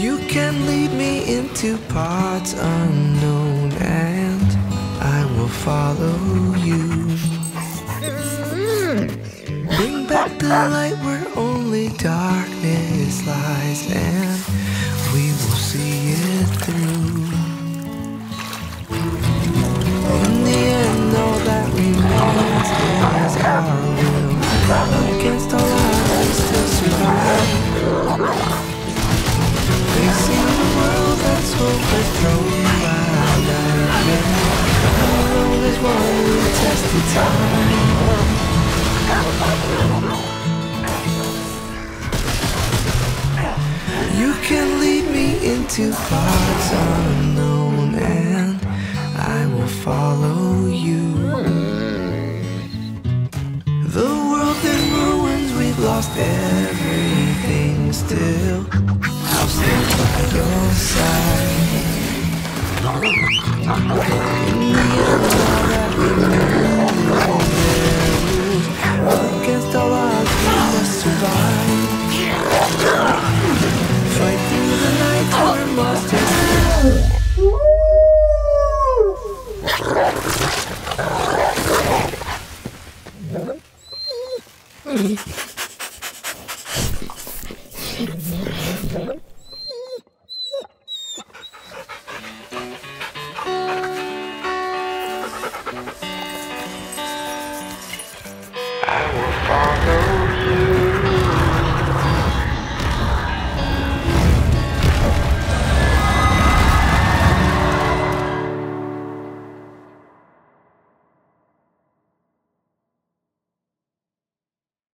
You can lead me into parts unknown, and I will follow you. Mm. Bring back the light where only darkness lies, and we will see it through. In the end, all that remains is our will. One who time. You can lead me into parts unknown, and I will follow you. The world in ruins, we've lost everything still. I'll stand by your side. In the Against we survive. Fight through the night, oh, monsters.